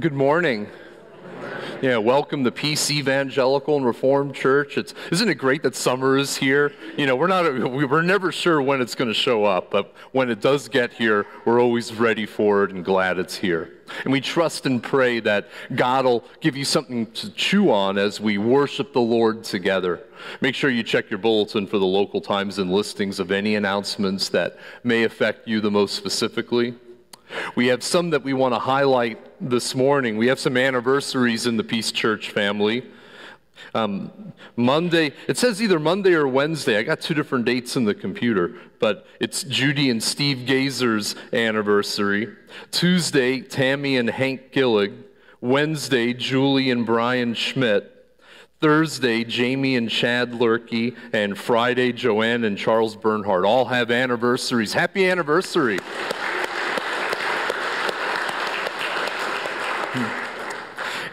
Good morning. Yeah, welcome to Peace Evangelical and Reformed Church. It's isn't it great that summer is here? You know, we're not we're never sure when it's going to show up, but when it does get here, we're always ready for it and glad it's here. And we trust and pray that God will give you something to chew on as we worship the Lord together. Make sure you check your bulletin for the local times and listings of any announcements that may affect you the most specifically. We have some that we want to highlight this morning. We have some anniversaries in the Peace Church family. Um, Monday, it says either Monday or Wednesday. I got two different dates in the computer, but it's Judy and Steve Gazer's anniversary. Tuesday, Tammy and Hank Gillig. Wednesday, Julie and Brian Schmidt. Thursday, Jamie and Chad Lurkey. And Friday, Joanne and Charles Bernhardt. All have anniversaries. Happy anniversary!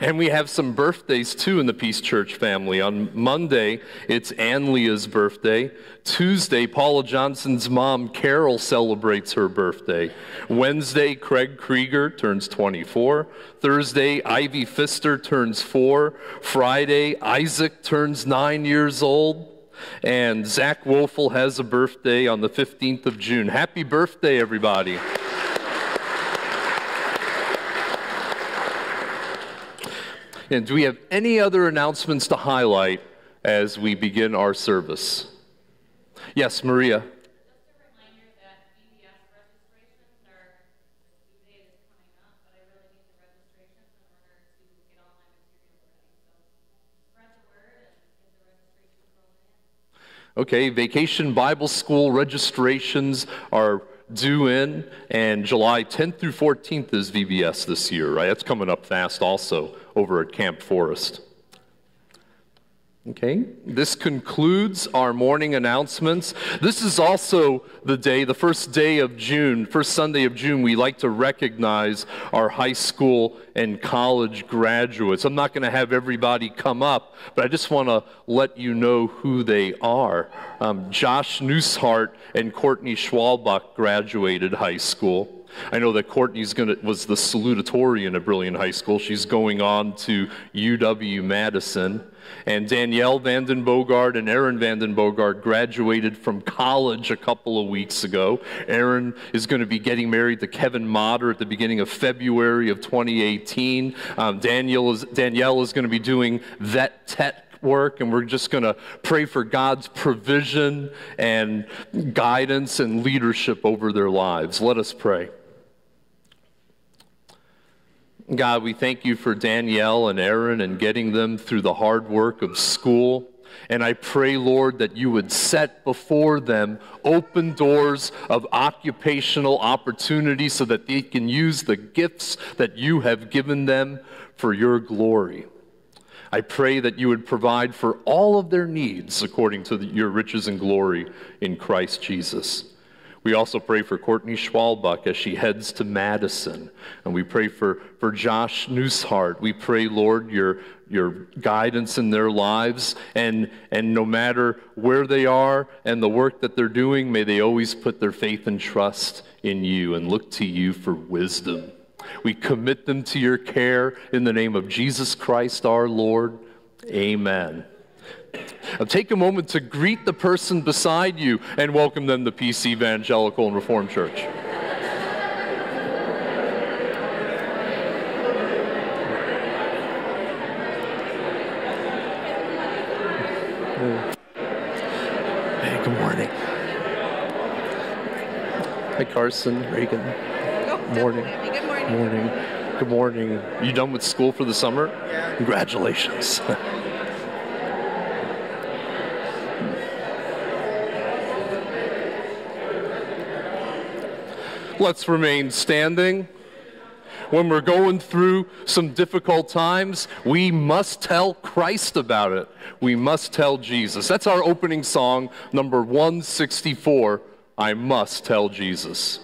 And we have some birthdays too in the Peace Church family. On Monday, it's Ann Leah's birthday. Tuesday, Paula Johnson's mom, Carol, celebrates her birthday. Wednesday, Craig Krieger turns 24. Thursday, Ivy Pfister turns four. Friday, Isaac turns nine years old. And Zach Wolfel has a birthday on the 15th of June. Happy birthday, everybody. And do we have any other announcements to highlight as we begin our service? Yes, Maria. Okay, Vacation Bible School registrations are due in, and July 10th through 14th is VBS this year, right? That's coming up fast also over at Camp Forest. Okay, this concludes our morning announcements. This is also the day, the first day of June, first Sunday of June, we like to recognize our high school and college graduates. I'm not going to have everybody come up, but I just want to let you know who they are. Um, Josh Newshart and Courtney Schwalbach graduated high school. I know that Courtney's gonna was the salutatorian at Brillion High School. She's going on to UW Madison. And Danielle Vanden Bogard and Aaron Vanden Bogard graduated from college a couple of weeks ago. Aaron is going to be getting married to Kevin Motter at the beginning of February of 2018. Um, Danielle is, Danielle is going to be doing vet tet work, and we're just going to pray for God's provision and guidance and leadership over their lives. Let us pray. God, we thank you for Danielle and Aaron and getting them through the hard work of school. And I pray, Lord, that you would set before them open doors of occupational opportunity so that they can use the gifts that you have given them for your glory. I pray that you would provide for all of their needs according to the, your riches and glory in Christ Jesus. We also pray for Courtney Schwalbach as she heads to Madison. And we pray for, for Josh Newshart. We pray, Lord, your, your guidance in their lives. And, and no matter where they are and the work that they're doing, may they always put their faith and trust in you and look to you for wisdom. We commit them to your care in the name of Jesus Christ our Lord. Amen. Now take a moment to greet the person beside you and welcome them to Peace Evangelical and Reformed Church. Hey, good morning. Hi, Carson, Reagan. Oh, morning. Good morning. Morning. Good morning. You done with school for the summer? Yeah. Congratulations. Let's remain standing. When we're going through some difficult times, we must tell Christ about it. We must tell Jesus. That's our opening song, number 164 I Must Tell Jesus.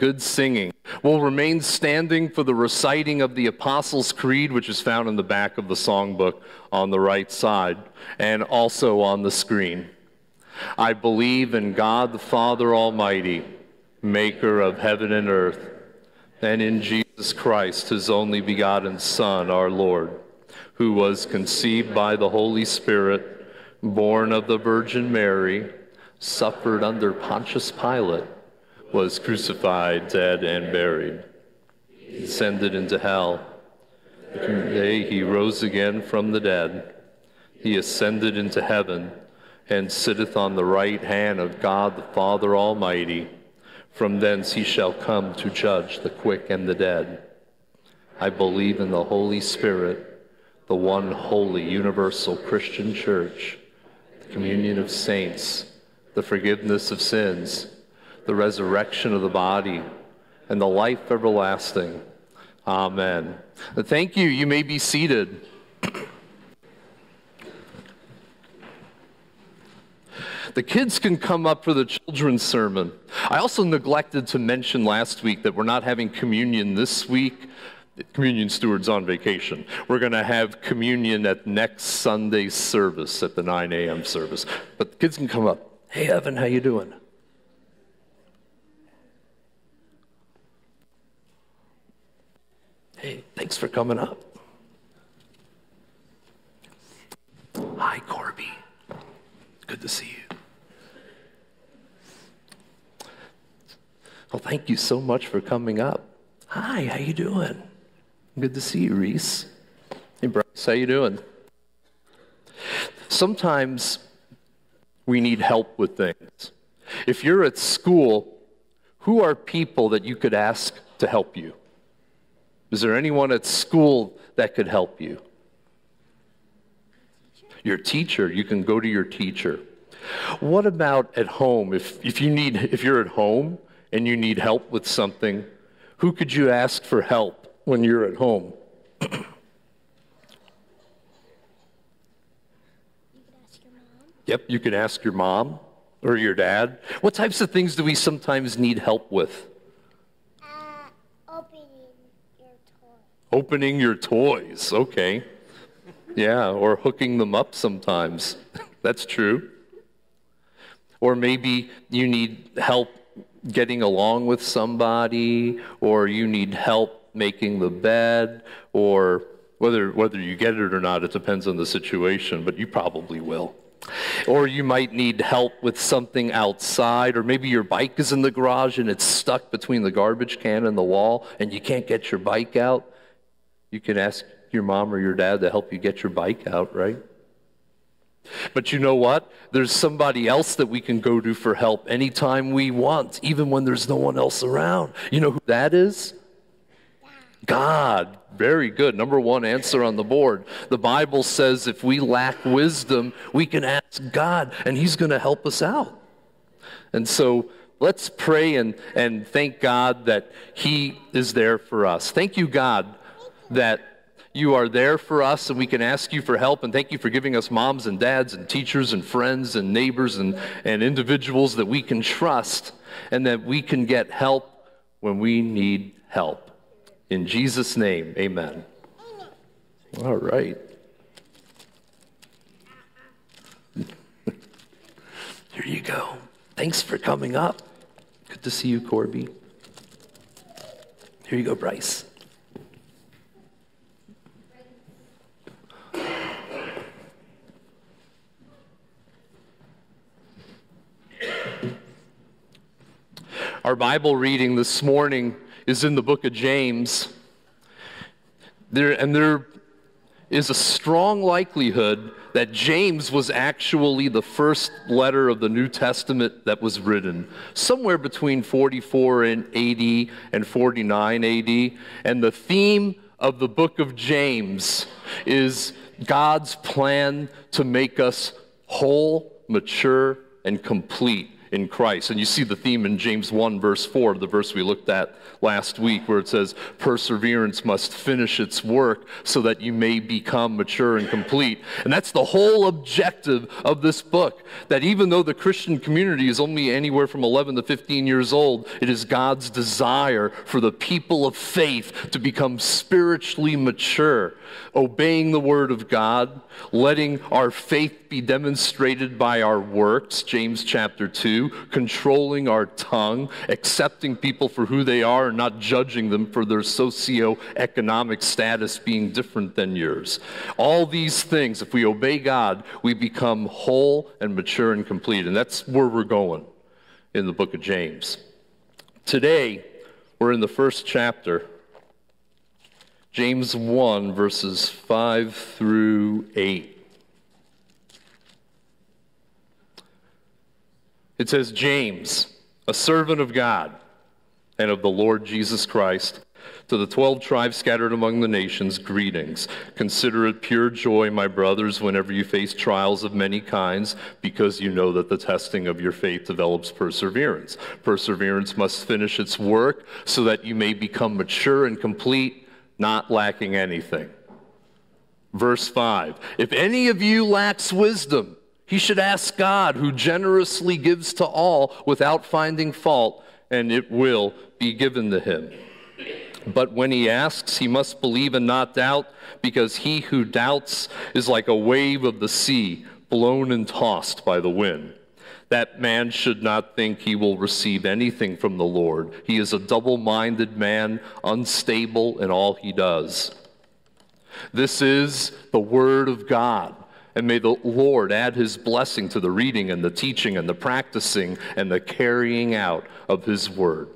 Good singing. We'll remain standing for the reciting of the Apostles' Creed, which is found in the back of the songbook on the right side and also on the screen. I believe in God the Father Almighty, maker of heaven and earth, and in Jesus Christ, his only begotten Son, our Lord, who was conceived by the Holy Spirit, born of the Virgin Mary, suffered under Pontius Pilate was crucified, dead, and buried. He descended into hell. The day he rose again from the dead. He ascended into heaven and sitteth on the right hand of God the Father Almighty. From thence he shall come to judge the quick and the dead. I believe in the Holy Spirit, the one holy, universal Christian church, the communion of saints, the forgiveness of sins the resurrection of the body, and the life everlasting. Amen. Thank you. You may be seated. The kids can come up for the children's sermon. I also neglected to mention last week that we're not having communion this week. Communion steward's on vacation. We're going to have communion at next Sunday's service at the 9 a.m. service. But the kids can come up. Hey, Evan, how you doing? Hey, thanks for coming up. Hi, Corby. Good to see you. Well, thank you so much for coming up. Hi, how you doing? Good to see you, Reese. Hey, Bryce, how you doing? Sometimes we need help with things. If you're at school, who are people that you could ask to help you? Is there anyone at school that could help you? Your teacher, you can go to your teacher. What about at home? If, if, you need, if you're at home and you need help with something, who could you ask for help when you're at home? Yep, you can ask your mom or your dad. What types of things do we sometimes need help with? Opening your toys, okay. Yeah, or hooking them up sometimes. That's true. Or maybe you need help getting along with somebody, or you need help making the bed, or whether, whether you get it or not, it depends on the situation, but you probably will. Or you might need help with something outside, or maybe your bike is in the garage and it's stuck between the garbage can and the wall, and you can't get your bike out. You can ask your mom or your dad to help you get your bike out, right? But you know what? There's somebody else that we can go to for help anytime we want, even when there's no one else around. You know who that is? God. Very good. Number one answer on the board. The Bible says if we lack wisdom, we can ask God, and He's going to help us out. And so let's pray and, and thank God that He is there for us. Thank you, God, that you are there for us and we can ask you for help. And thank you for giving us moms and dads and teachers and friends and neighbors and, and individuals that we can trust and that we can get help when we need help. In Jesus' name, amen. All right. Here you go. Thanks for coming up. Good to see you, Corby. Here you go, Bryce. Our Bible reading this morning is in the book of James. There, and there is a strong likelihood that James was actually the first letter of the New Testament that was written, somewhere between 44 and AD and 49 AD. And the theme of the book of James is God's plan to make us whole, mature, and complete in Christ. And you see the theme in James 1, verse 4, the verse we looked at last week, where it says, Perseverance must finish its work so that you may become mature and complete. And that's the whole objective of this book. That even though the Christian community is only anywhere from 11 to 15 years old, it is God's desire for the people of faith to become spiritually mature, obeying the Word of God, letting our faith be demonstrated by our works, James chapter 2, controlling our tongue, accepting people for who they are, and not judging them for their socio-economic status being different than yours. All these things, if we obey God, we become whole and mature and complete. And that's where we're going in the book of James. Today, we're in the first chapter, James 1, verses 5 through 8. It says, James, a servant of God and of the Lord Jesus Christ, to the 12 tribes scattered among the nations, greetings. Consider it pure joy, my brothers, whenever you face trials of many kinds, because you know that the testing of your faith develops perseverance. Perseverance must finish its work so that you may become mature and complete, not lacking anything. Verse 5 If any of you lacks wisdom, he should ask God, who generously gives to all without finding fault, and it will be given to him. But when he asks, he must believe and not doubt, because he who doubts is like a wave of the sea, blown and tossed by the wind. That man should not think he will receive anything from the Lord. He is a double minded man, unstable in all he does. This is the Word of God. And may the Lord add his blessing to the reading and the teaching and the practicing and the carrying out of his word.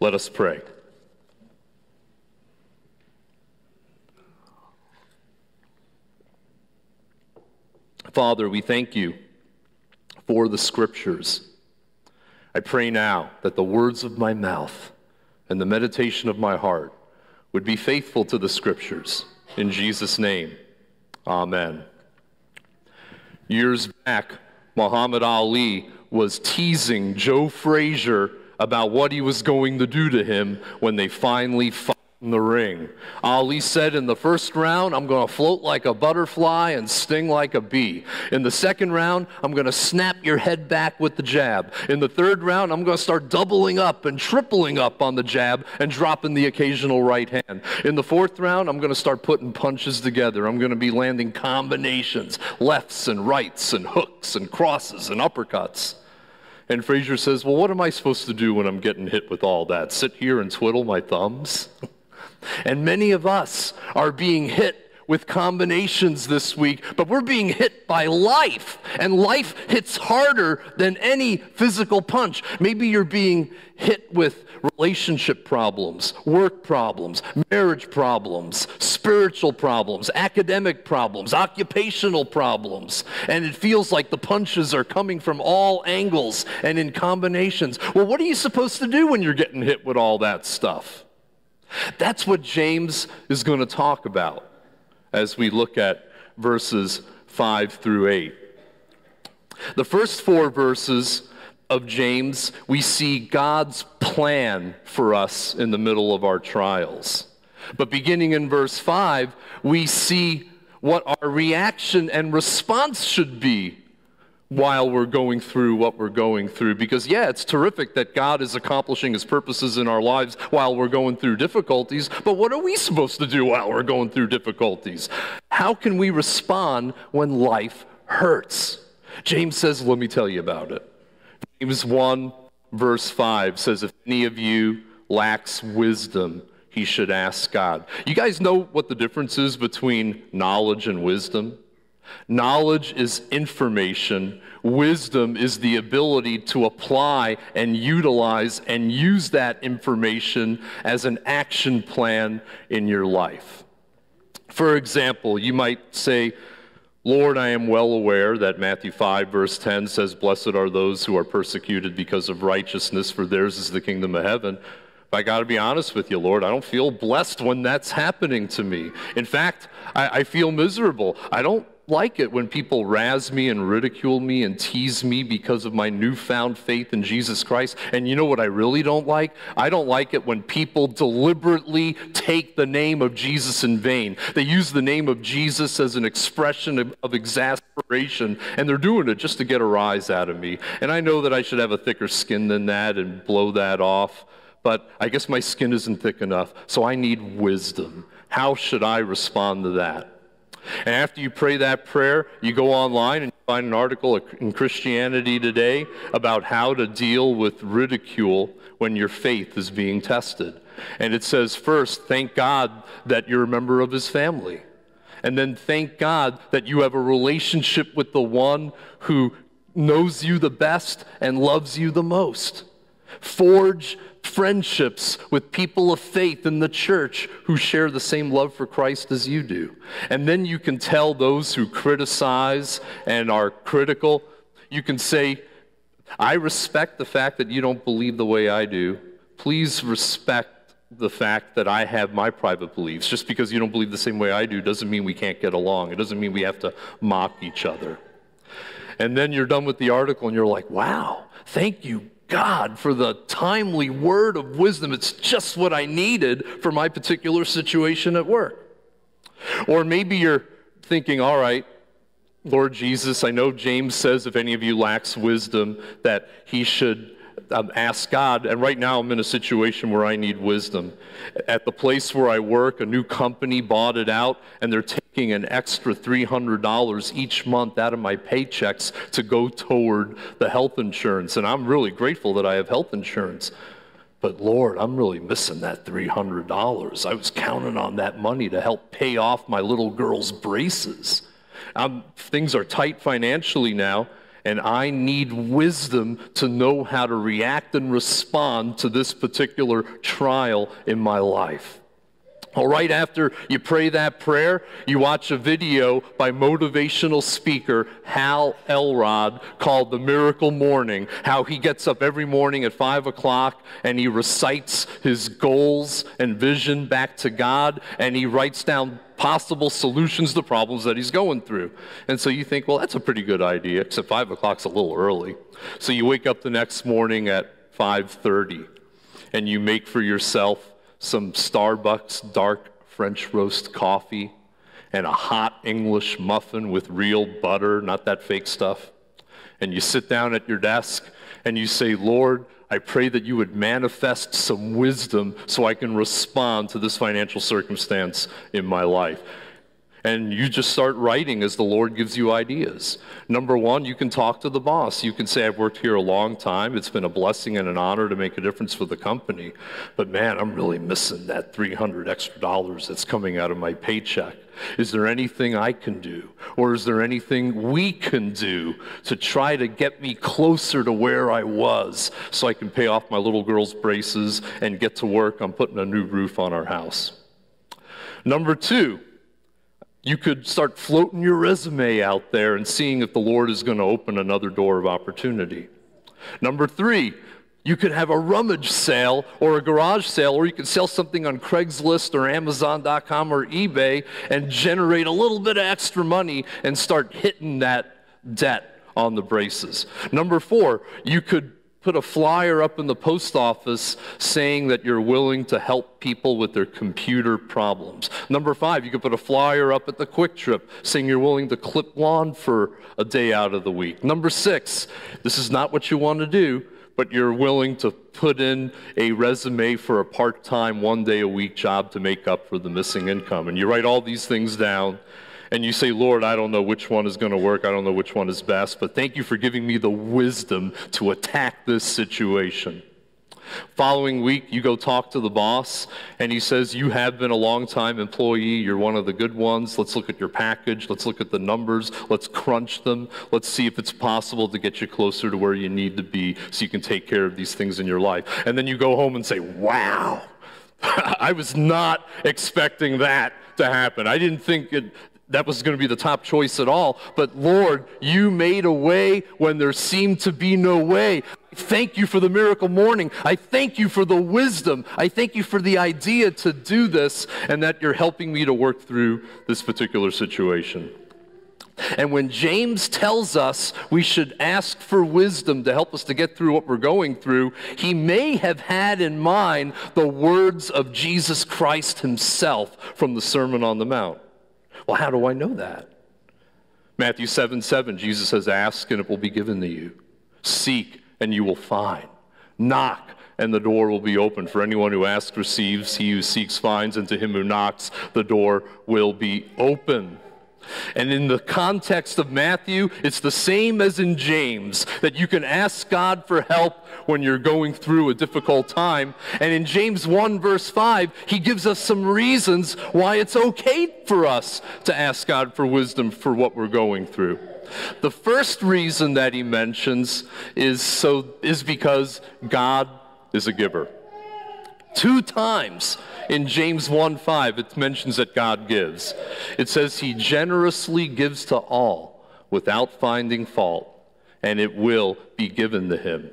Let us pray. Father, we thank you for the scriptures. I pray now that the words of my mouth and the meditation of my heart would be faithful to the scriptures. In Jesus' name, amen. Years back, Muhammad Ali was teasing Joe Frazier about what he was going to do to him when they finally fought in the ring. Ali said in the first round, I'm going to float like a butterfly and sting like a bee. In the second round, I'm going to snap your head back with the jab. In the third round, I'm going to start doubling up and tripling up on the jab and dropping the occasional right hand. In the fourth round, I'm going to start putting punches together. I'm going to be landing combinations, lefts and rights and hooks and crosses and uppercuts. And Frazier says, Well, what am I supposed to do when I'm getting hit with all that? Sit here and twiddle my thumbs? And many of us are being hit with combinations this week, but we're being hit by life, and life hits harder than any physical punch. Maybe you're being hit with relationship problems, work problems, marriage problems, spiritual problems, academic problems, occupational problems, and it feels like the punches are coming from all angles and in combinations. Well, what are you supposed to do when you're getting hit with all that stuff? That's what James is going to talk about as we look at verses 5 through 8. The first four verses of James, we see God's plan for us in the middle of our trials. But beginning in verse 5, we see what our reaction and response should be while we're going through what we're going through. Because, yeah, it's terrific that God is accomplishing his purposes in our lives while we're going through difficulties, but what are we supposed to do while we're going through difficulties? How can we respond when life hurts? James says, let me tell you about it. James 1, verse 5 says, If any of you lacks wisdom, he should ask God. You guys know what the difference is between knowledge and wisdom? Knowledge is information. Wisdom is the ability to apply and utilize and use that information as an action plan in your life. For example, you might say, Lord, I am well aware that Matthew 5, verse 10 says, Blessed are those who are persecuted because of righteousness, for theirs is the kingdom of heaven. But I got to be honest with you, Lord, I don't feel blessed when that's happening to me. In fact, I, I feel miserable. I don't like it when people razz me and ridicule me and tease me because of my newfound faith in Jesus Christ. And you know what I really don't like? I don't like it when people deliberately take the name of Jesus in vain. They use the name of Jesus as an expression of, of exasperation, and they're doing it just to get a rise out of me. And I know that I should have a thicker skin than that and blow that off, but I guess my skin isn't thick enough, so I need wisdom. How should I respond to that? And after you pray that prayer, you go online and find an article in Christianity Today about how to deal with ridicule when your faith is being tested. And it says, first, thank God that you're a member of his family. And then thank God that you have a relationship with the one who knows you the best and loves you the most. Forge friendships with people of faith in the church who share the same love for Christ as you do. And then you can tell those who criticize and are critical, you can say, I respect the fact that you don't believe the way I do. Please respect the fact that I have my private beliefs. Just because you don't believe the same way I do doesn't mean we can't get along. It doesn't mean we have to mock each other. And then you're done with the article and you're like, wow, thank you, God for the timely word of wisdom. It's just what I needed for my particular situation at work. Or maybe you're thinking, all right, Lord Jesus, I know James says if any of you lacks wisdom, that he should um, ask God. And right now I'm in a situation where I need wisdom. At the place where I work, a new company bought it out, and they're taking an extra $300 each month out of my paychecks to go toward the health insurance. And I'm really grateful that I have health insurance. But Lord, I'm really missing that $300. I was counting on that money to help pay off my little girl's braces. Um, things are tight financially now, and I need wisdom to know how to react and respond to this particular trial in my life. Well, right after you pray that prayer, you watch a video by motivational speaker Hal Elrod called The Miracle Morning. How he gets up every morning at 5 o'clock and he recites his goals and vision back to God and he writes down possible solutions to problems that he's going through. And so you think, well, that's a pretty good idea, except 5 o'clock's a little early. So you wake up the next morning at 5.30 and you make for yourself some Starbucks dark French roast coffee, and a hot English muffin with real butter, not that fake stuff. And you sit down at your desk and you say, Lord, I pray that you would manifest some wisdom so I can respond to this financial circumstance in my life. And you just start writing as the Lord gives you ideas. Number one, you can talk to the boss. You can say, I've worked here a long time. It's been a blessing and an honor to make a difference for the company. But man, I'm really missing that 300 extra dollars that's coming out of my paycheck. Is there anything I can do? Or is there anything we can do to try to get me closer to where I was so I can pay off my little girl's braces and get to work on putting a new roof on our house? Number two, you could start floating your resume out there and seeing if the Lord is going to open another door of opportunity. Number three, you could have a rummage sale or a garage sale, or you could sell something on Craigslist or Amazon.com or eBay and generate a little bit of extra money and start hitting that debt on the braces. Number four, you could put a flyer up in the post office saying that you're willing to help people with their computer problems. Number five, you could put a flyer up at the Kwik Trip saying you're willing to clip lawn for a day out of the week. Number six, this is not what you want to do, but you're willing to put in a resume for a part time, one day a week job to make up for the missing income. And you write all these things down and you say, Lord, I don't know which one is going to work. I don't know which one is best, but thank you for giving me the wisdom to attack this situation. Following week, you go talk to the boss, and he says, You have been a long time employee. You're one of the good ones. Let's look at your package. Let's look at the numbers. Let's crunch them. Let's see if it's possible to get you closer to where you need to be so you can take care of these things in your life. And then you go home and say, Wow, I was not expecting that to happen. I didn't think it, that was going to be the top choice at all. But Lord, you made a way when there seemed to be no way. Thank you for the miracle morning. I thank you for the wisdom. I thank you for the idea to do this and that you're helping me to work through this particular situation. And when James tells us we should ask for wisdom to help us to get through what we're going through, he may have had in mind the words of Jesus Christ himself from the Sermon on the Mount. Well, how do I know that? Matthew 7 7, Jesus says, Ask and it will be given to you. Seek and you will find. Knock and the door will be open. For anyone who asks receives, he who seeks finds, and to him who knocks, the door will be open. And in the context of Matthew, it's the same as in James that you can ask God for help when you're going through a difficult time. And in James 1, verse 5, he gives us some reasons why it's okay for us to ask God for wisdom for what we're going through. The first reason that he mentions is, so, is because God is a giver. Two times in James 1 5, it mentions that God gives. It says he generously gives to all without finding fault, and it will be given to him.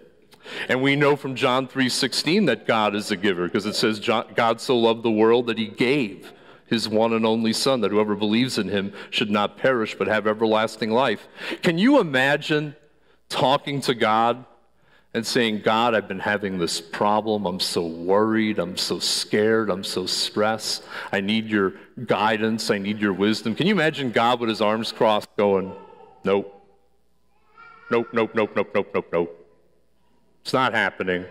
And we know from John 3:16 that God is a giver because it says God so loved the world that he gave his one and only son that whoever believes in him should not perish but have everlasting life. Can you imagine talking to God and saying, God, I've been having this problem. I'm so worried. I'm so scared. I'm so stressed. I need your guidance. I need your wisdom. Can you imagine God with his arms crossed going, Nope. Nope, nope, nope, nope, nope, nope, nope. It's not happening.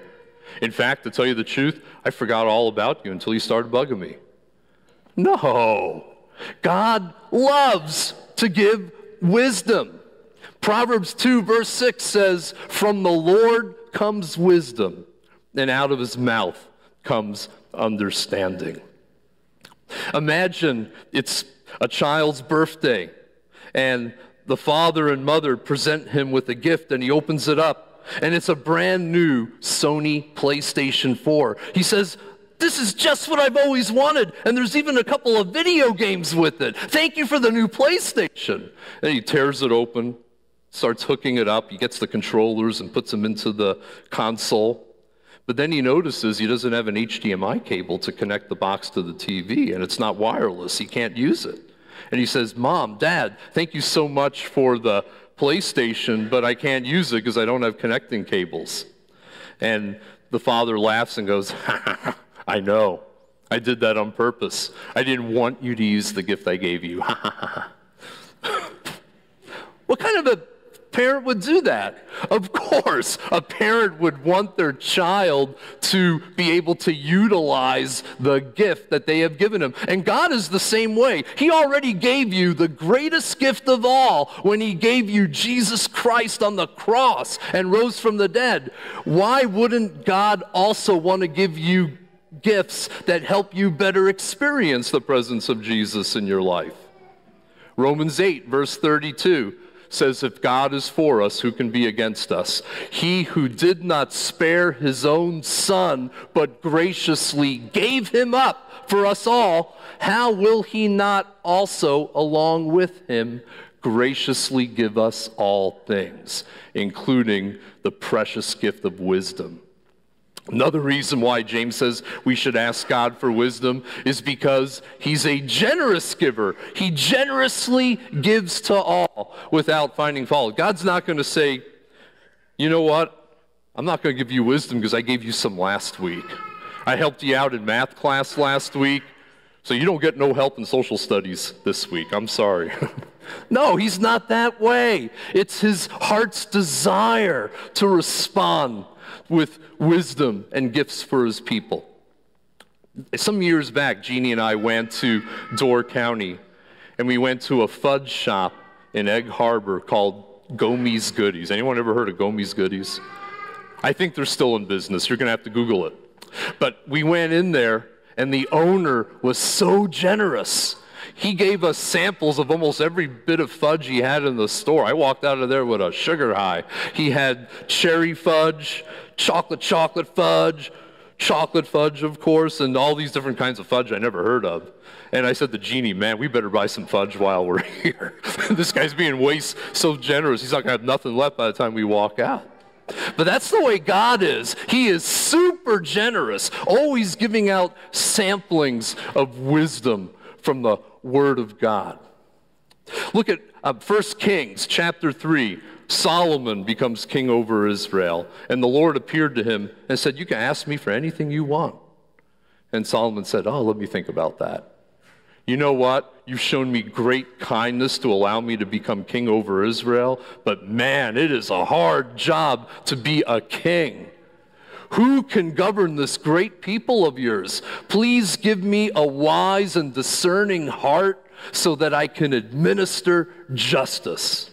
In fact, to tell you the truth, I forgot all about you until you started bugging me. No. God loves to give wisdom. Proverbs 2, verse 6 says, From the Lord comes wisdom, and out of his mouth comes understanding. Imagine it's a child's birthday, and the father and mother present him with a gift, and he opens it up, and it's a brand new Sony PlayStation 4. He says, this is just what I've always wanted. And there's even a couple of video games with it. Thank you for the new PlayStation. And he tears it open, starts hooking it up. He gets the controllers and puts them into the console. But then he notices he doesn't have an HDMI cable to connect the box to the TV, and it's not wireless. He can't use it. And he says, Mom, Dad, thank you so much for the PlayStation, but I can't use it because I don't have connecting cables. And the father laughs and goes, I know. I did that on purpose. I didn't want you to use the gift I gave you. what kind of a parent would do that? Of course, a parent would want their child to be able to utilize the gift that they have given him. And God is the same way. He already gave you the greatest gift of all when He gave you Jesus Christ on the cross and rose from the dead. Why wouldn't God also want to give you gifts that help you better experience the presence of Jesus in your life? Romans 8, verse 32 says, If God is for us, who can be against us? He who did not spare his own son, but graciously gave him up for us all, how will he not also, along with him, graciously give us all things, including the precious gift of wisdom? Another reason why James says we should ask God for wisdom is because he's a generous giver. He generously gives to all without finding fault. God's not going to say, you know what? I'm not going to give you wisdom because I gave you some last week. I helped you out in math class last week, so you don't get no help in social studies this week. I'm sorry. no, he's not that way. It's his heart's desire to respond with wisdom and gifts for his people. Some years back, Jeannie and I went to Door County and we went to a fudge shop in Egg Harbor called Gomi's Goodies. Anyone ever heard of Gomi's Goodies? I think they're still in business. You're going to have to Google it. But we went in there and the owner was so generous. He gave us samples of almost every bit of fudge he had in the store. I walked out of there with a sugar high. He had cherry fudge, chocolate chocolate fudge, chocolate fudge, of course, and all these different kinds of fudge I never heard of. And I said to Jeannie, man, we better buy some fudge while we're here. this guy's being way so generous. He's not going to have nothing left by the time we walk out. But that's the way God is. He is super generous, always giving out samplings of wisdom from the Word of God. Look at uh, 1 Kings chapter 3. Solomon becomes king over Israel, and the Lord appeared to him and said, You can ask me for anything you want. And Solomon said, Oh, let me think about that. You know what? You've shown me great kindness to allow me to become king over Israel, but man, it is a hard job to be a king. Who can govern this great people of yours? Please give me a wise and discerning heart so that I can administer justice.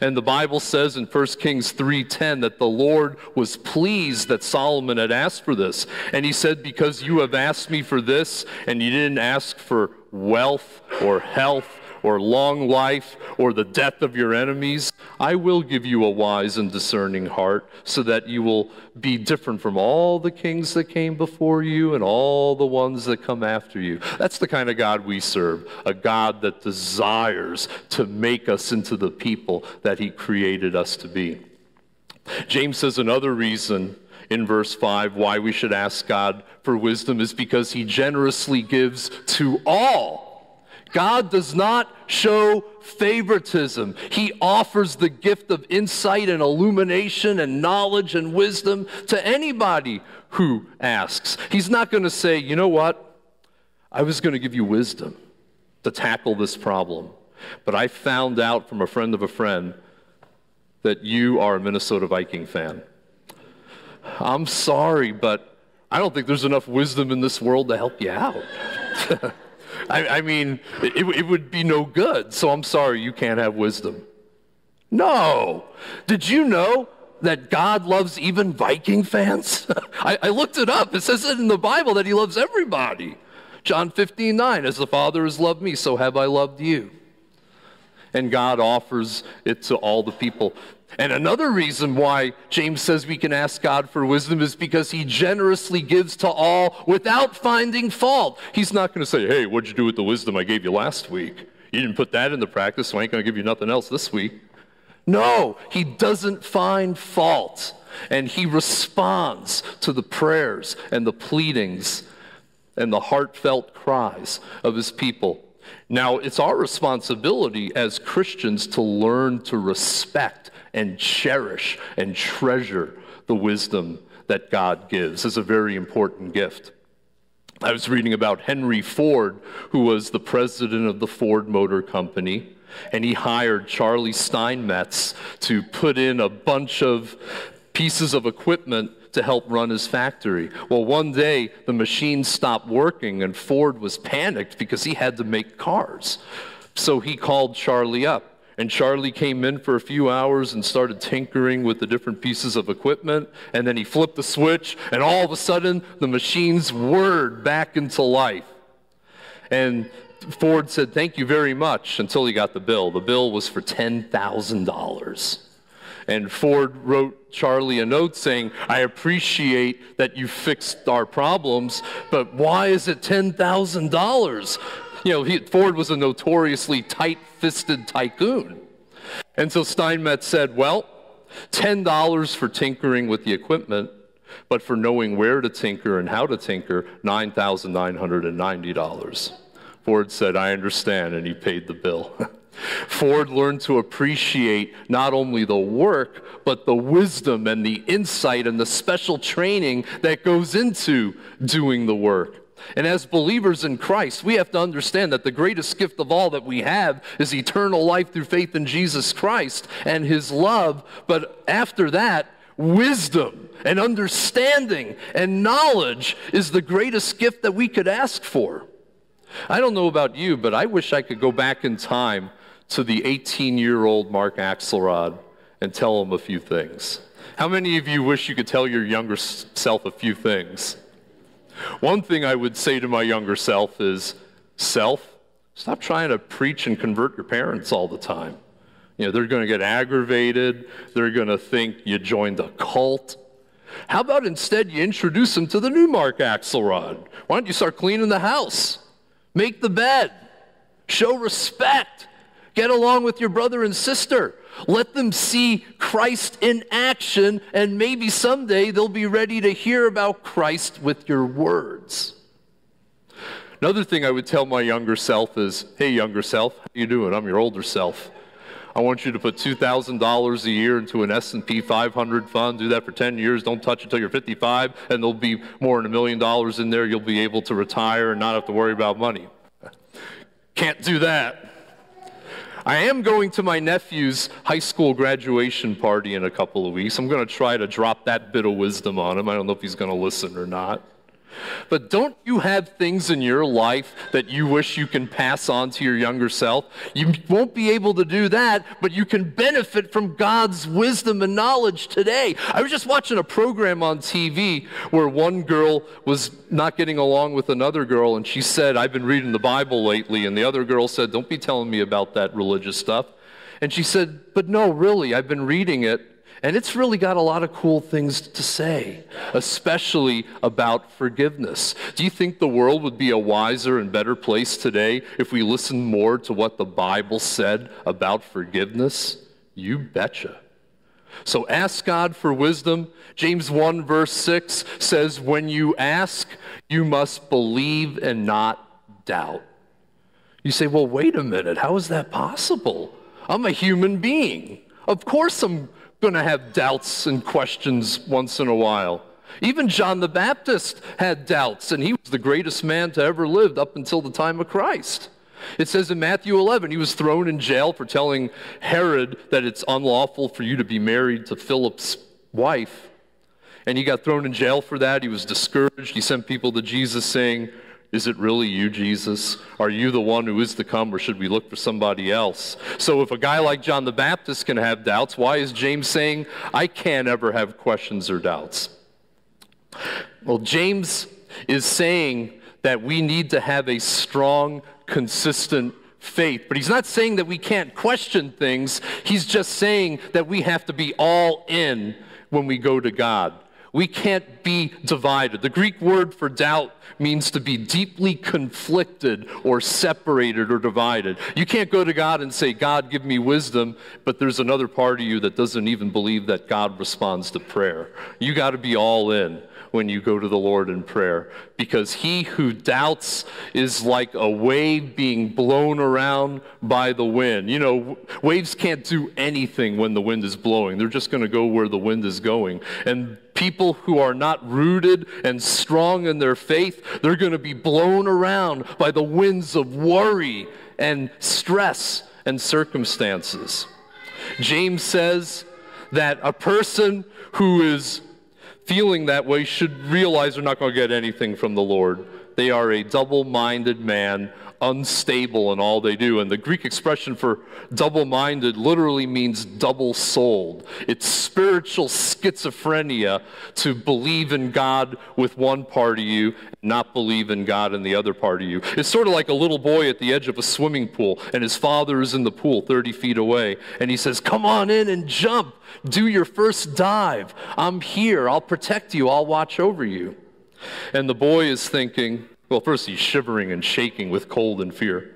And the Bible says in 1 Kings 3:10 that the Lord was pleased that Solomon had asked for this. And he said, "Because you have asked me for this and you didn't ask for wealth or health or long life or the death of your enemies, I will give you a wise and discerning heart so that you will be different from all the kings that came before you and all the ones that come after you. That's the kind of God we serve, a God that desires to make us into the people that he created us to be. James says another reason in verse 5 why we should ask God for wisdom is because he generously gives to all God does not show favoritism. He offers the gift of insight and illumination and knowledge and wisdom to anybody who asks. He's not going to say, you know what? I was going to give you wisdom to tackle this problem, but I found out from a friend of a friend that you are a Minnesota Viking fan. I'm sorry, but I don't think there's enough wisdom in this world to help you out. I, I mean, it, it would be no good. So I'm sorry, you can't have wisdom. No. Did you know that God loves even Viking fans? I, I, looked it up. It says it in the Bible that he loves everybody. John 15, 9, as the Father has loved me, so have I loved you. And God offers it to all the people. And another reason why James says we can ask God for wisdom is because he generously gives to all without finding fault. He's not going to say, hey, what'd you do with the wisdom I gave you last week? You didn't put that into practice, so I ain't going to give you nothing else this week. No, he doesn't find fault. And he responds to the prayers and the pleadings and the heartfelt cries of his people. Now, it's our responsibility as Christians to learn to respect and cherish and treasure the wisdom that God gives. It's a very important gift. I was reading about Henry Ford, who was the president of the Ford Motor Company, and he hired Charlie Steinmetz to put in a bunch of pieces of equipment to help run his factory. Well, one day the machine stopped working, and Ford was panicked because he had to make cars. So he called Charlie up. And Charlie came in for a few hours and started tinkering with the different pieces of equipment. And then he flipped the switch, and all of a sudden, the machines whirred back into life. And Ford said, Thank you very much, until he got the bill. The bill was for $10,000. And Ford wrote Charlie a note saying, I appreciate that you fixed our problems, but why is it $10,000? You know, he, Ford was a notoriously tight fisted tycoon. And so Steinmetz said, Well, $10 for tinkering with the equipment, but for knowing where to tinker and how to tinker, $9,990. Ford said, I understand, and he paid the bill. Ford learned to appreciate not only the work, but the wisdom and the insight and the special training that goes into doing the work. And as believers in Christ, we have to understand that the greatest gift of all that we have is eternal life through faith in Jesus Christ and his love. But after that, wisdom and understanding and knowledge is the greatest gift that we could ask for. I don't know about you, but I wish I could go back in time to the 18 year old Marc Axelrod and tell him a few things. How many of you wish you could tell your younger self a few things? One thing I would say to my younger self is self, stop trying to preach and convert your parents all the time. You know, they're going to get aggravated. They're going to think you joined a cult. How about instead you introduce them to the new Marc Axelrod? Why don't you start cleaning the house? Make the bed. Show respect. Get along with your brother and sister. Let them see Christ in action, and maybe someday they'll be ready to hear about Christ with your words. Another thing I would tell my younger self is, hey, younger self, how you doing? I'm your older self. I want you to put $2,000 a year into an S&P 500 fund. Do that for 10 years. Don't touch it until you're 55, and there'll be more than a million dollars in there. You'll be able to retire and not have to worry about money. Can't do that. I am going to my nephew's high school graduation party in a couple of weeks. I'm going to try to drop that bit of wisdom on him. I don't know if he's going to listen or not. But don't you have things in your life that you wish you can pass on to your younger self? You won't be able to do that, but you can benefit from God's wisdom and knowledge today. I was just watching a program on TV where one girl was not getting along with another girl, and she said, I've been reading the Bible lately. And the other girl said, Don't be telling me about that religious stuff. And she said, But no, really, I've been reading it. And it's really got a lot of cool things to say, especially about forgiveness. Do you think the world would be a wiser and better place today if we listened more to what the Bible said about forgiveness? You betcha. So ask God for wisdom. James 1, verse 6 says, When you ask, you must believe and not doubt. You say, Well, wait a minute. How is that possible? I'm a human being. Of course, I'm going to have doubts and questions once in a while. Even John the Baptist had doubts, and he was the greatest man to ever live up until the time of Christ. It says in Matthew 11, he was thrown in jail for telling Herod that it's unlawful for you to be married to Philip's wife. And he got thrown in jail for that. He was discouraged. He sent people to Jesus saying, is it really you, Jesus? Are you the one who is to come, or should we look for somebody else? So, if a guy like John the Baptist can have doubts, why is James saying, I can't ever have questions or doubts? Well, James is saying that we need to have a strong, consistent faith. But he's not saying that we can't question things, he's just saying that we have to be all in when we go to God. We can't be divided. The Greek word for doubt means to be deeply conflicted or separated or divided. You can't go to God and say, God, give me wisdom, but there's another part of you that doesn't even believe that God responds to prayer. You got to be all in when you go to the Lord in prayer. Because he who doubts is like a wave being blown around by the wind. You know, waves can't do anything when the wind is blowing, they're just going to go where the wind is going. And people who are not rooted and strong in their faith, they're going to be blown around by the winds of worry and stress and circumstances. James says that a person who is feeling that way should realize they're not going to get anything from the Lord. They are a double minded man, unstable in all they do. And the Greek expression for double minded literally means double souled. It's spiritual schizophrenia to believe in God with one part of you, and not believe in God in the other part of you. It's sort of like a little boy at the edge of a swimming pool, and his father is in the pool 30 feet away, and he says, Come on in and jump. Do your first dive. I'm here. I'll protect you. I'll watch over you. And the boy is thinking, well, first he's shivering and shaking with cold and fear.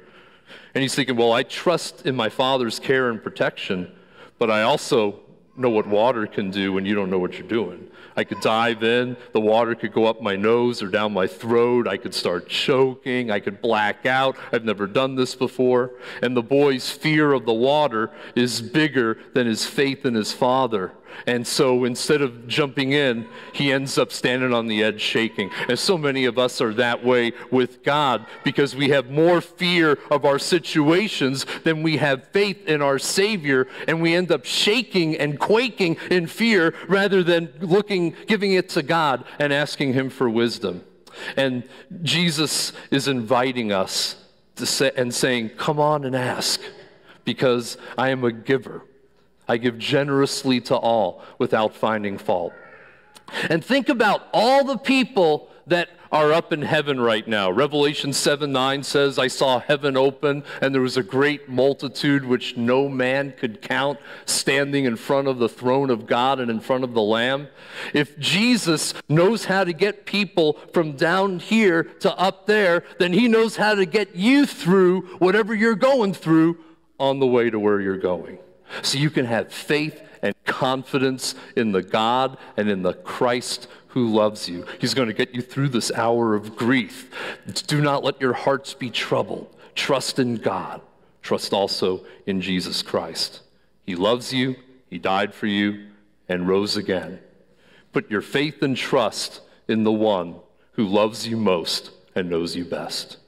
And he's thinking, well, I trust in my father's care and protection, but I also know what water can do when you don't know what you're doing. I could dive in, the water could go up my nose or down my throat, I could start choking, I could black out. I've never done this before. And the boy's fear of the water is bigger than his faith in his father. And so instead of jumping in, he ends up standing on the edge shaking. And so many of us are that way with God because we have more fear of our situations than we have faith in our Savior. And we end up shaking and quaking in fear rather than looking, giving it to God and asking Him for wisdom. And Jesus is inviting us to say, and saying, Come on and ask because I am a giver. I give generously to all without finding fault. And think about all the people that are up in heaven right now. Revelation 7 9 says, I saw heaven open, and there was a great multitude which no man could count standing in front of the throne of God and in front of the Lamb. If Jesus knows how to get people from down here to up there, then he knows how to get you through whatever you're going through on the way to where you're going. So you can have faith and confidence in the God and in the Christ who loves you. He's going to get you through this hour of grief. Do not let your hearts be troubled. Trust in God. Trust also in Jesus Christ. He loves you, He died for you, and rose again. Put your faith and trust in the one who loves you most and knows you best.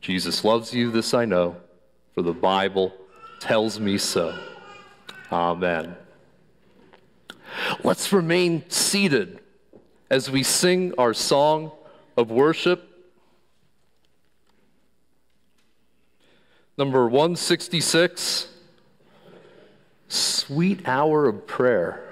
Jesus loves you, this I know, for the Bible tells me so. Amen. Let's remain seated as we sing our song of worship. Number 166 Sweet Hour of Prayer.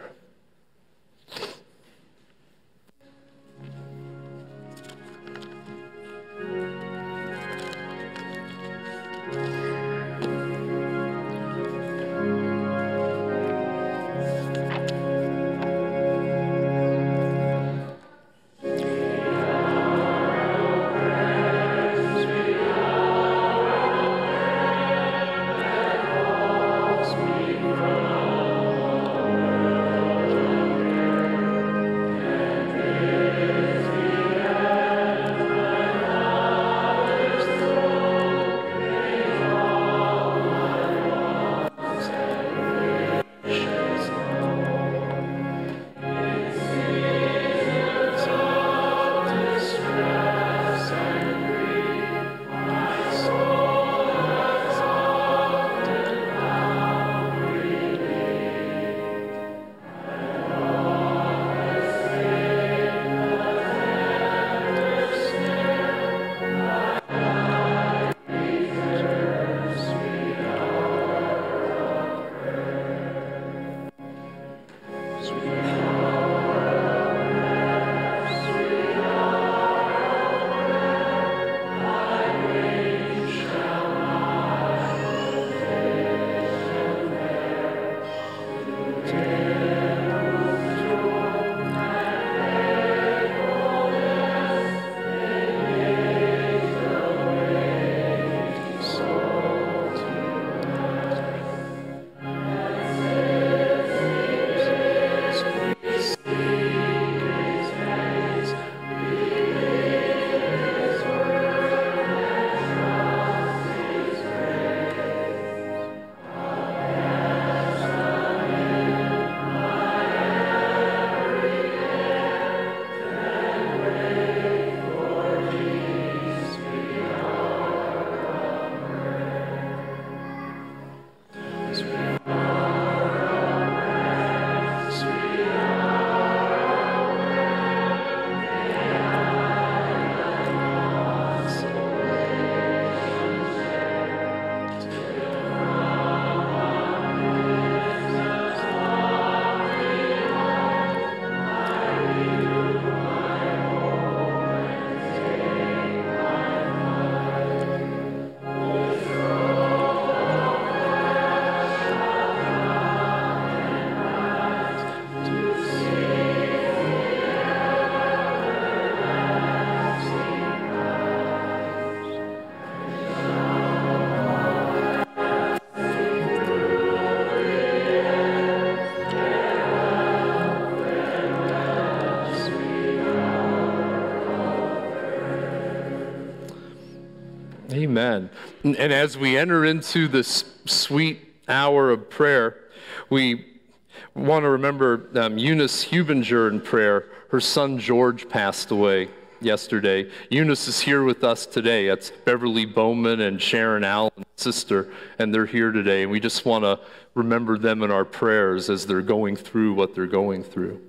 Amen. And, as we enter into this sweet hour of prayer, we want to remember um, Eunice Hubinger in prayer. Her son George passed away yesterday. Eunice is here with us today. That's Beverly Bowman and Sharon Allen's sister, and they're here today. And we just want to remember them in our prayers as they're going through what they're going through.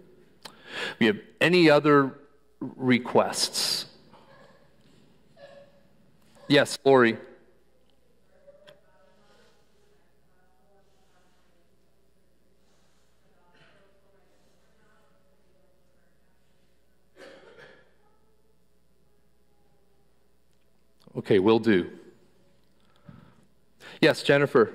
We have any other requests? Yes, Lori. Okay, will do. Yes, Jennifer.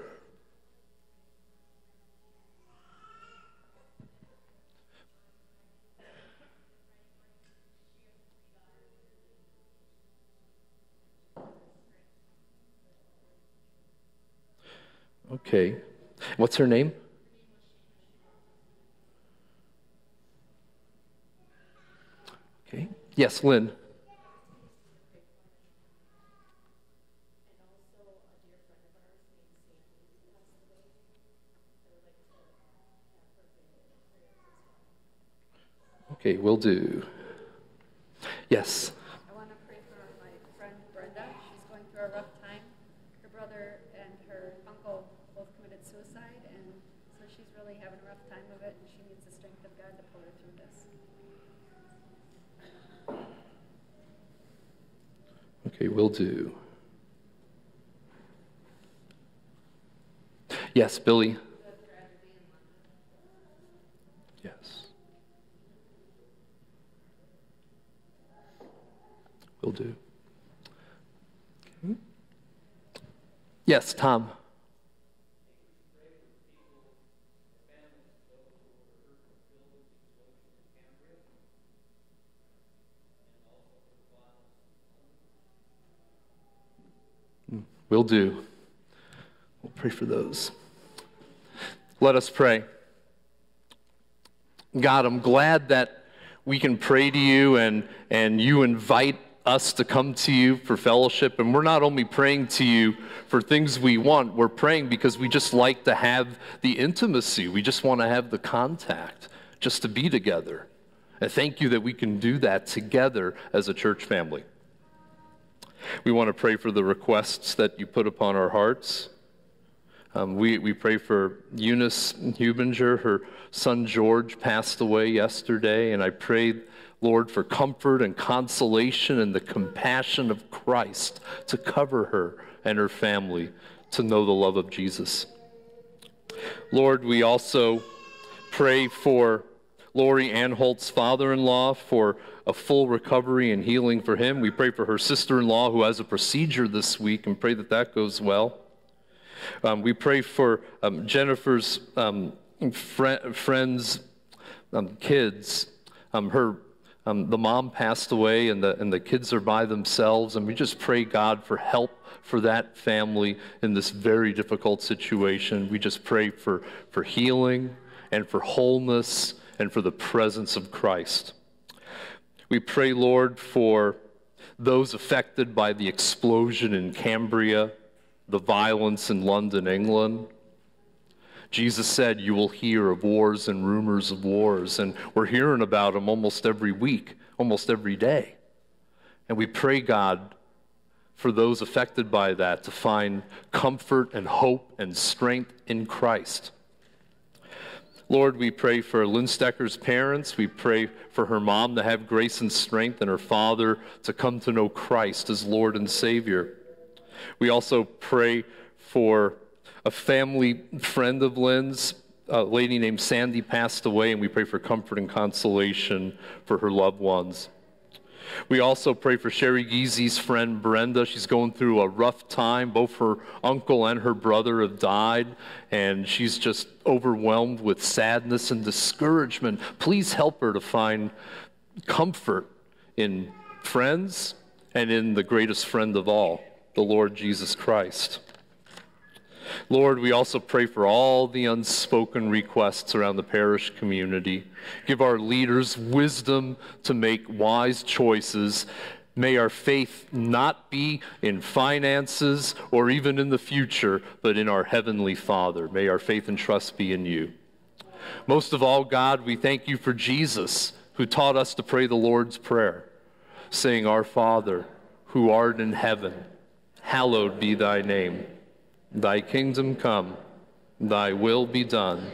Okay. What's her name? Okay. Yes, Lynn. Okay, We'll do. Yes. I want to pray for my friend Brenda. She's going through a rough time. Her brother and her uncle both committed suicide, and so she's really having a rough time of it, and she needs the strength of God to pull her through this. Okay, will do. Yes, Billy. Yes. Will do. Okay. Yes, Tom. Will do. We'll pray for those. Let us pray. God, I'm glad that we can pray to you and, and you invite us to come to you for fellowship. And we're not only praying to you for things we want, we're praying because we just like to have the intimacy. We just want to have the contact, just to be together. And thank you that we can do that together as a church family. We want to pray for the requests that you put upon our hearts. Um, we, we pray for Eunice Hubinger. Her son George passed away yesterday, and I pray, Lord, for comfort and consolation and the compassion of Christ to cover her and her family to know the love of Jesus. Lord, we also pray for Lori Anholt's father in law for a full recovery and healing for him. We pray for her sister in law who has a procedure this week and pray that that goes well. Um, we pray for um, Jennifer's um, fr- friends' um, kids. Um, her um, the mom passed away and the, and the kids are by themselves, and we just pray, God, for help for that family in this very difficult situation. We just pray for, for healing and for wholeness and for the presence of Christ. We pray, Lord, for those affected by the explosion in Cambria, the violence in London, England. Jesus said, You will hear of wars and rumors of wars, and we're hearing about them almost every week, almost every day. And we pray, God, for those affected by that to find comfort and hope and strength in Christ. Lord, we pray for Lynn Stecker's parents. We pray for her mom to have grace and strength and her father to come to know Christ as Lord and Savior. We also pray for a family friend of Lynn's, a lady named Sandy passed away, and we pray for comfort and consolation for her loved ones. We also pray for Sherry Geezy's friend Brenda. She's going through a rough time. Both her uncle and her brother have died, and she's just overwhelmed with sadness and discouragement. Please help her to find comfort in friends and in the greatest friend of all, the Lord Jesus Christ. Lord, we also pray for all the unspoken requests around the parish community. Give our leaders wisdom to make wise choices. May our faith not be in finances or even in the future, but in our Heavenly Father. May our faith and trust be in you. Most of all, God, we thank you for Jesus, who taught us to pray the Lord's Prayer, saying, Our Father, who art in heaven, hallowed be thy name. Thy kingdom come, thy will be done,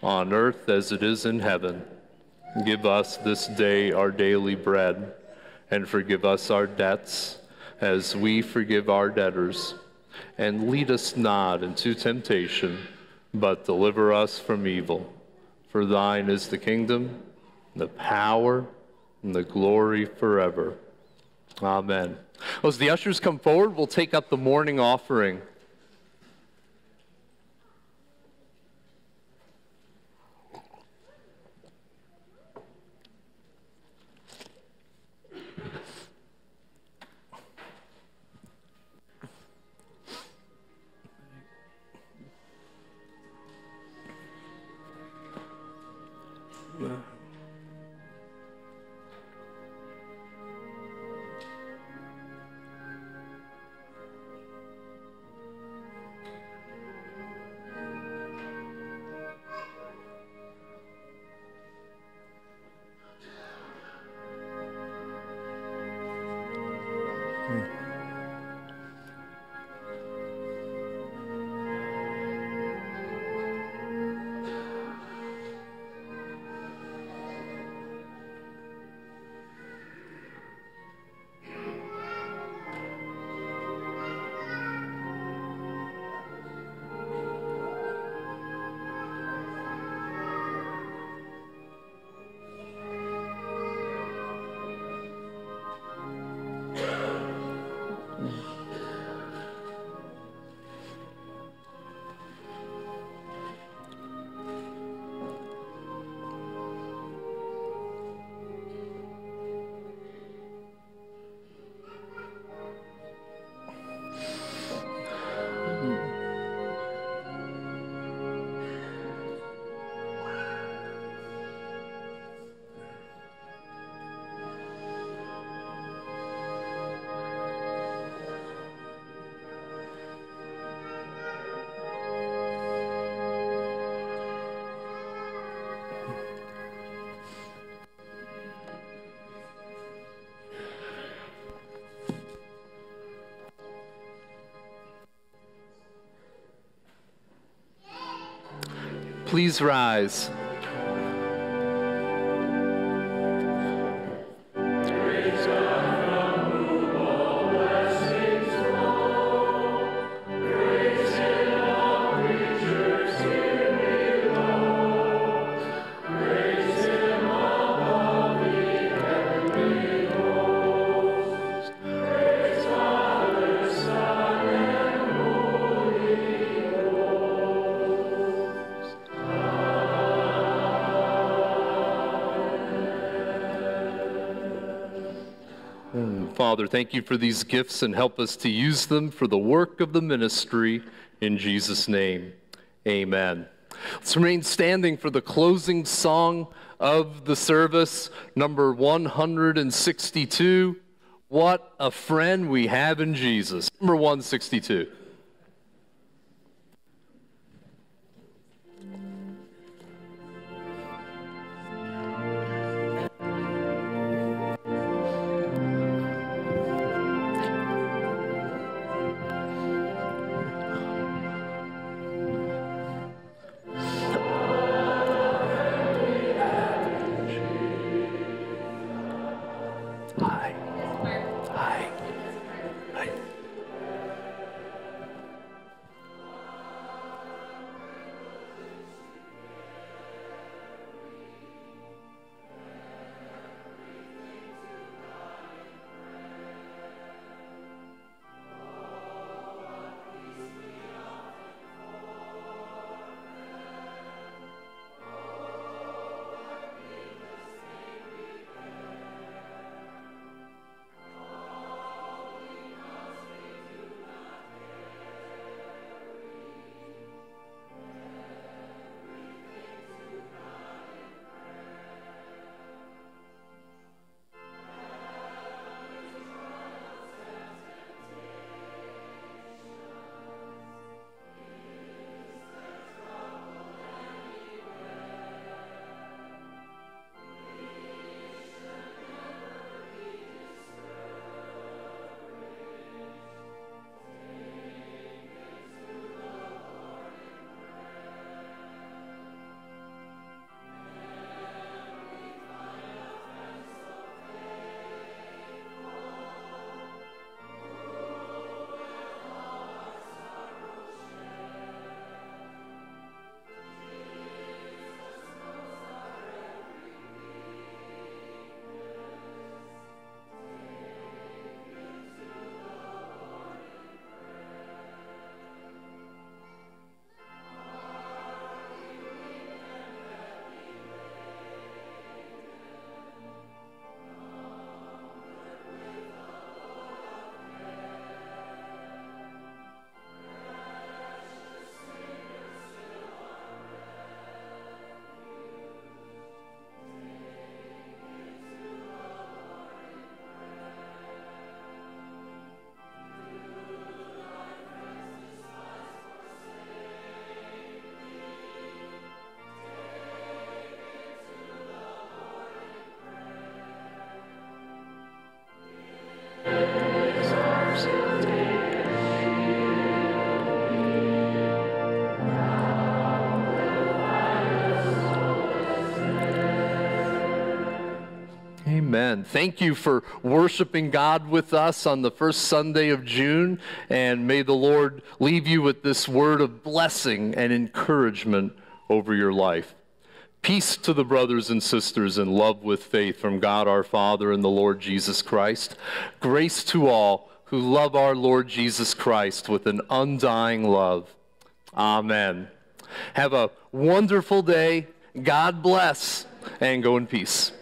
on earth as it is in heaven. Give us this day our daily bread, and forgive us our debts as we forgive our debtors. And lead us not into temptation, but deliver us from evil. For thine is the kingdom, the power, and the glory forever. Amen. As the ushers come forward, we'll take up the morning offering. Please rise. Thank you for these gifts and help us to use them for the work of the ministry. In Jesus' name, amen. Let's remain standing for the closing song of the service, number 162. What a friend we have in Jesus. Number 162. Thank you for worshiping God with us on the first Sunday of June, and may the Lord leave you with this word of blessing and encouragement over your life. Peace to the brothers and sisters in love with faith from God our Father and the Lord Jesus Christ. Grace to all who love our Lord Jesus Christ with an undying love. Amen. Have a wonderful day. God bless, and go in peace.